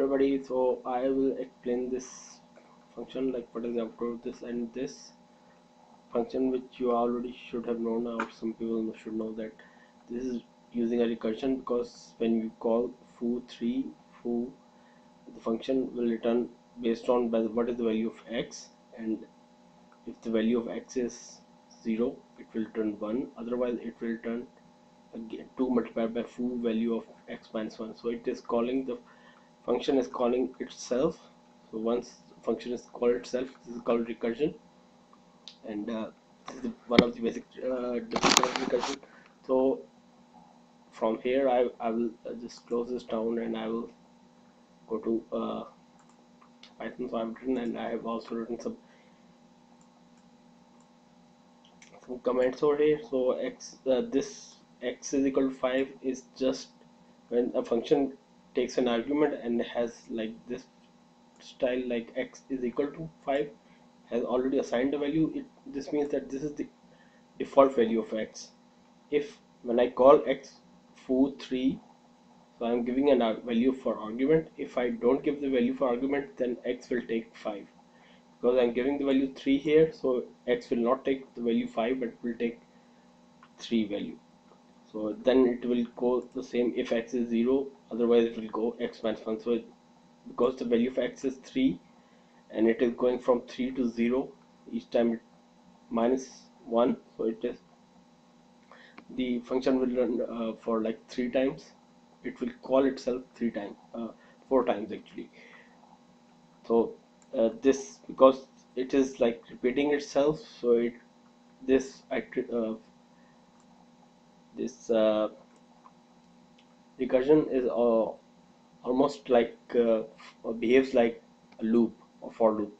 everybody so I will explain this function like for example this and this function which you already should have known or some people should know that this is using a recursion because when you call foo3 foo the function will return based on what is the value of x and if the value of x is 0 it will return 1 otherwise it will return again 2 multiplied by foo value of x minus 1 so it is calling the function is calling itself. So once function is called itself this is called recursion. And uh, this is the, one of the basic uh, of recursion. So from here I, I will uh, just close this down and I will go to uh, Python. So I've written and I have also written some some comments over here. So x uh, this x is equal to 5 is just when a function takes an argument and has like this style like x is equal to 5 has already assigned a value it this means that this is the default value of x. If when I call x foo3 so I'm giving a value for argument if I don't give the value for argument then x will take 5 because I'm giving the value 3 here so x will not take the value 5 but will take 3 value. So then it will go the same if x is 0 otherwise it will go x minus 1 so it, because the value of x is 3 and it is going from 3 to 0 each time it minus 1 so it is the function will run uh, for like three times. It will call itself three times uh, four times actually. So uh, this because it is like repeating itself so it this uh, this uh, recursion is uh, almost like uh, behaves like a loop or for loop.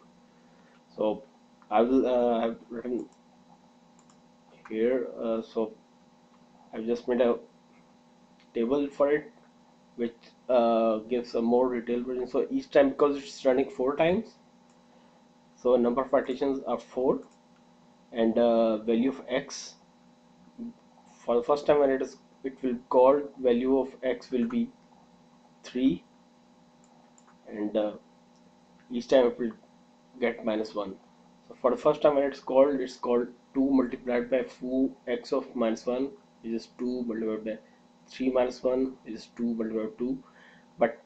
So I will uh, have written here uh, so I've just made a table for it which uh, gives a more detailed version. So each time because it's running four times so number of partitions are four and uh, value of x for the first time when it is it will call value of x will be 3 and uh, each time it will get minus 1 so for the first time when it's called it's called 2 multiplied by foo x of minus 1 which is 2 multiplied by 3 minus 1 is 2 multiplied by 2 but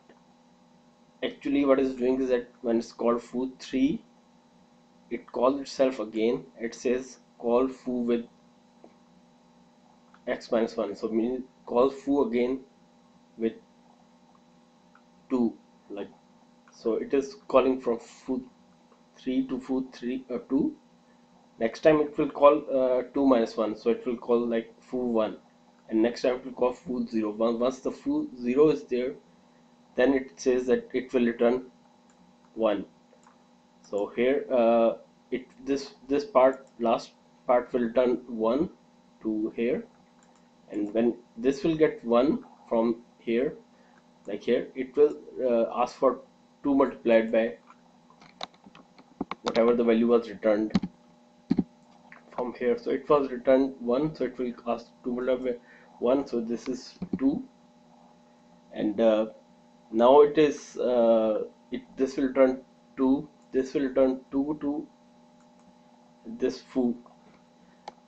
actually what it's doing is that when it's called foo 3 it calls itself again. It says call foo with x minus 1 so mean call foo again with 2 like so it is calling from foo 3 to foo 3 or uh, 2 next time it will call uh, 2 minus 1 so it will call like foo 1 and next time it will call foo 0 once the foo 0 is there then it says that it will return 1 so here uh, it this this part last part will return 1 to here and when this will get 1 from here like here it will uh, ask for 2 multiplied by whatever the value was returned from here. So it was returned 1 so it will ask 2 multiplied by 1 so this is 2 and uh, now it is uh, it this will turn 2 this will turn 2 to this foo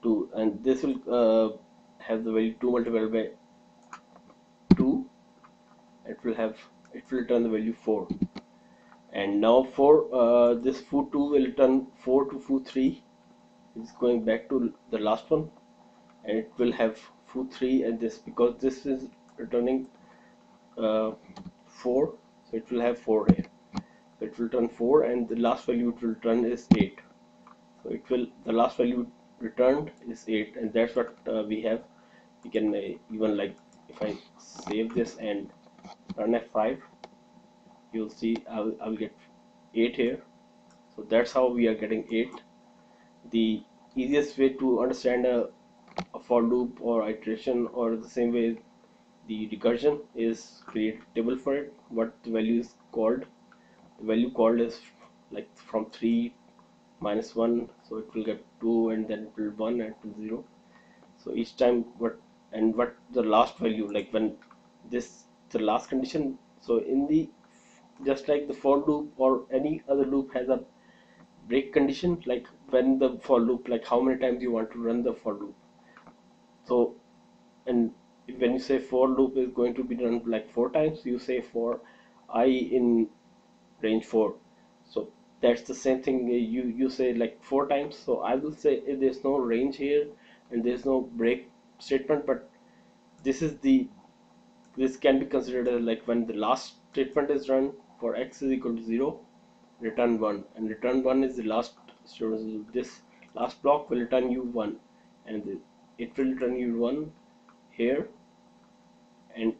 2 and this will uh, have the value 2 multiplied by 2 it will have it will return the value 4 and now for uh, this foo2 will return 4 to foo3 it's going back to the last one. And it will have foo3 and this because this is returning uh, 4 so it will have 4 here. So it will return 4 and the last value it will return is 8 so it will the last value returned is 8 and that's what uh, we have you can uh, even like if I save this and run F5 you'll see I'll, I'll get 8 here. So that's how we are getting 8 the easiest way to understand a, a for loop or iteration or the same way the recursion is create table for it. What the value is called the value called is like from 3 minus 1 so it will get 2 and then it will 1 and 2 0 so each time what and what the last value like when this the last condition so in the just like the for loop or any other loop has a break condition like when the for loop like how many times you want to run the for loop. So and when you say for loop is going to be run like four times you say for i in range 4 so that's the same thing you you say like four times so i will say if there's no range here and there's no break statement but this is the this can be considered as like when the last statement is run for x is equal to 0 return 1 and return 1 is the last so this last block will return you 1 and it will return you 1 here. And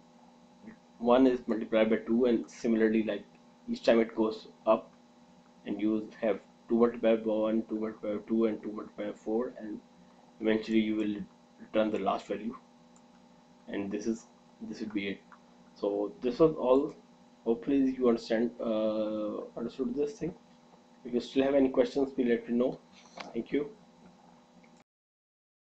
1 is multiplied by 2 and similarly like each time it goes up and you have 2 multiplied by 1 2 multiplied by 2 and 2 multiplied by 4 and eventually you will return the last value. And this is this would be it. So this was all. Hopefully you understand uh, understood this thing. If you still have any questions please let me know. Thank you